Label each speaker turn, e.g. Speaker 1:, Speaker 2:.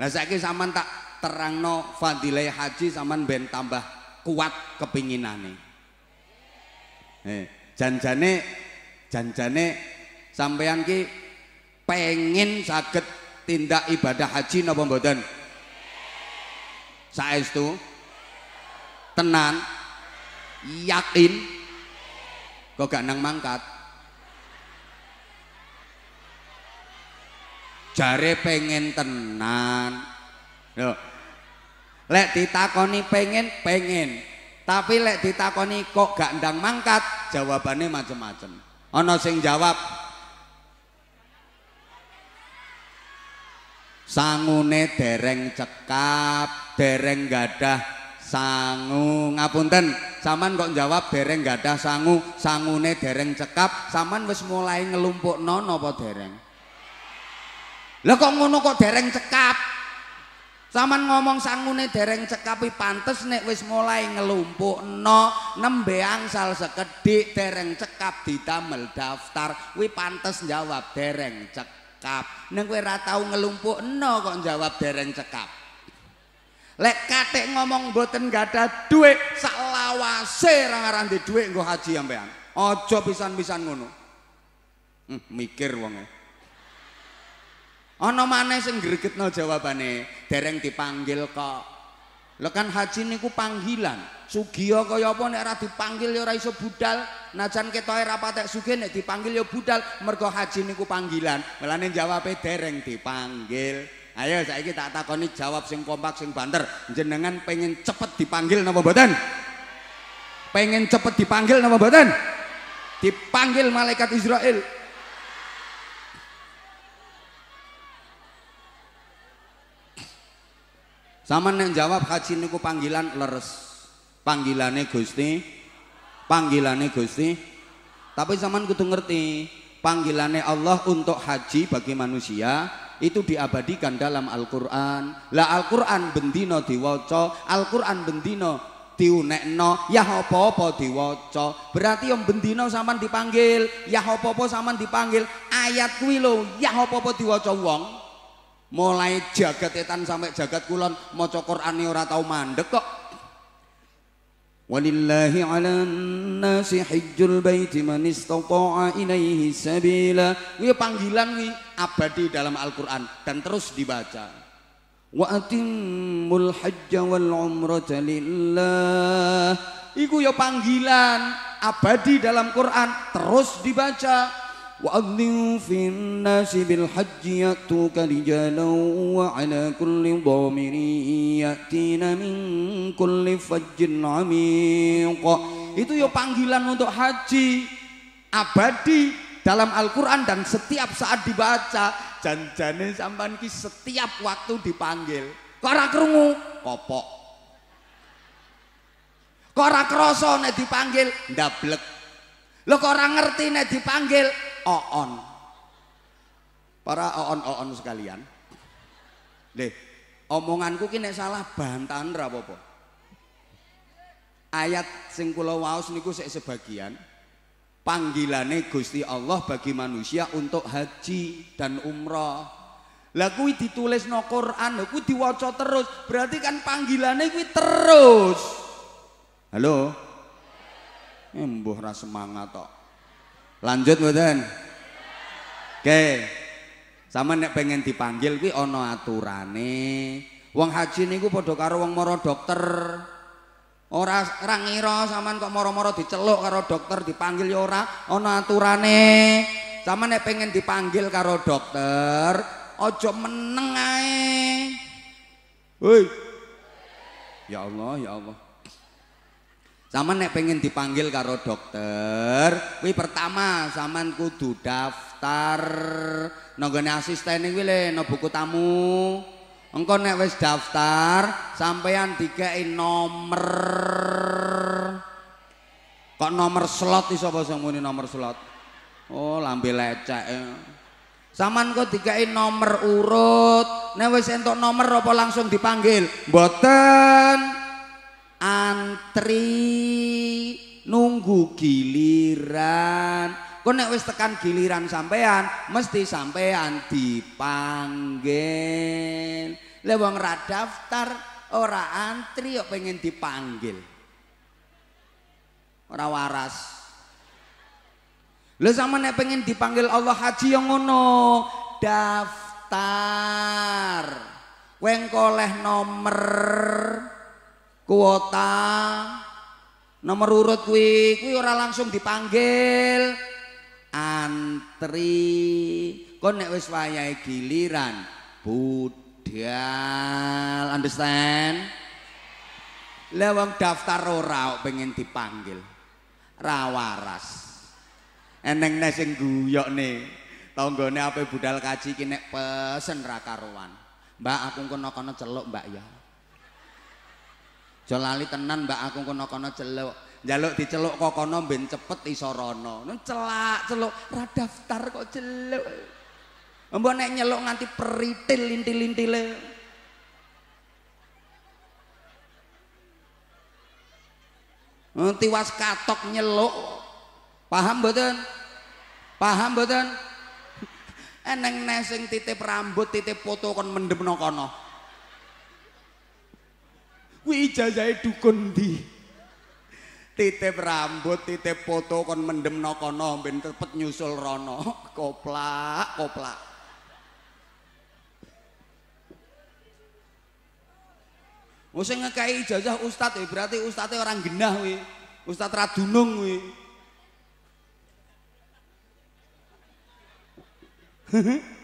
Speaker 1: Lah saiki sampean tak terangno fadilah haji sampean ben tambah kuat kepinginane. Eh, janjane janjane sampean ki pengen saged tindak ibadah haji napa mboten? Saestu tenan yakin kok gak nang mangkat jare pengen tenan. Lho lek ditakoni pengen pengen. Tapi lek ditakoni kok gak ndang mangkat jawabannya macem-macem. Ana sing jawab sangune dereng cekap dereng gadah sangu. Ngapunten saman kok jawab dereng gadah sangu sangune dereng cekap. Saman wis mulai ngelumpukno napa dereng lha kok ngono kok dereng cekap Saman ngomong sangune dereng cekapi pantes nek wis mulai ngelumpukno nembe angsal sekedhik dereng cekap ditamel daftar kuwi pantes jawab dereng cekap. Neng kowe ora tau ngelumpukno kok jawab dereng cekap. Lek katik ngomong mboten gadah dhuwit sak lawase ra ngarani dhuwit nggo haji sampean. Aja pisan-pisan ngono. Hmm, mikir wonge. Ana maneh sing gregetno jawabane, dereng dipanggil kok. Lho kan haji niku panggilan. Sugiya kaya apa nek ora dipanggil ya ora iso budal. Najan ketoke ra patek sugih nek dipanggil ya budal. Mergo haji niku panggilan. Melane jawabe dereng dipanggil. Ayo saiki tak takoni jawab sing kompak sing banter. Jenengan pengen cepet dipanggil napa mboten? Pengen cepet dipanggil napa mboten? Dipanggil malaikat Israel. Sama yang jawab haji niku panggilan leres. Panggilannya Gusti. Panggilannya Gusti. Tapi zaman kudu ngerti, panggilannya Allah untuk haji bagi manusia itu diabadikan dalam Al-Qur'an. Lah Al-Qur'an bendino diwaca, Al-Qur'an bendino diunekno, ya apa-apa diwaca. Berarti yang bendino sampean dipanggil, ya apa-apa dipanggil. Ayat kuwi lho, ya apa-apa diwaca wong mulai jagat etan sampai jagat kulon maca Qur'ane ora tau mandek kok Walillahi 'alan nasi hajjul baiti man istata'a ilaihi sabila. Kuwi panggilan kuwi abadi dalam Al-Qur'an dan terus dibaca. Wa atimmul hajja wal umrata lillah. Iku ya panggilan abadi dalam Quran terus dibaca. وأذن في الناس بالحج يأتوك رجالا وعلى كل ضامر يأتين من كل فج عميق itu ya panggilan untuk haji abadi dalam Al-Quran dan setiap saat dibaca janjane sampan ki setiap waktu dipanggil kok ora krungu kopok kok ora krasa nek dipanggil ndablek lho kok ora ngerti nek dipanggil Oon. Para oon-oon sekalian. Deh, omonganku ki nek salah bantahan ra apa Ayat sing kula waos niku sik sebagian panggilane Gusti Allah bagi manusia untuk haji dan umrah. Lah kuwi ditulis no Quran, kuwi diwaca terus. Berarti kan panggilane kuwi terus. Halo? Embuh ra semangat tok. Lanjut mboten? Oke. Sama nek pengen dipanggil kuwi ana aturane. Wong haji niku padha karo wong mara dokter. Ora ora ngira sampean kok mara-mara diceluk karo dokter dipanggil ya ora ana aturane. Sama nek pengen dipanggil karo dokter, aja meneng ae. Hoi. Ya Allah, ya Allah. Sama nek pengen dipanggil karo dokter, kuwi pertama sampean kudu daftar nanggone asisten kuwi le no buku tamu. Engko nek wis daftar, sampean dikeki nomor. Kok nomor slot iso apa sing muni nomor slot? Oh, lambe lecek. Saman kok dikeki nomor urut. Nek wis entuk nomor apa langsung dipanggil? Mboten. antri nunggu giliran kok nek wis tekan giliran sampean mesti sampean dipanggil Lah ra daftar, ora antri kok pengen dipanggil. Ora waras. Lah sama nek pengen dipanggil Allah haji yang ngono, daftar. Weng koleh nomor kuota nomor urut kuwi kuwi ora langsung dipanggil. Antri. Kon nek wis wayahe giliran budal understand? Lah wong daftar ora kok pengen dipanggil. Ra waras. Eneng nek sing guyokne tanggane ape budal kaji ki nek pesen ra karuan. Mbak aku kono-kono celuk mbak ya Aja tenan Mbak aku kono-kono celuk. Njaluk diceluk kok kono ben cepet iso. Nun celak celuk ra daftar kok celuk. Mbok nek nyeluk nganti peritil lintil-lintile. Tiwas katok nyeluk. Paham mboten? Paham mboten? Eneng nesing titip rambut, titip foto kon mendem kono. Kuwi ijazahe dukun ndi titip rambut titip foto kon mendem kono ben cepet nyusul rono koplak koplak Wong sing ngekei ijazah ustaz ya berarti ustaze orang genah kuwi. Ustaz Radunung kuwi.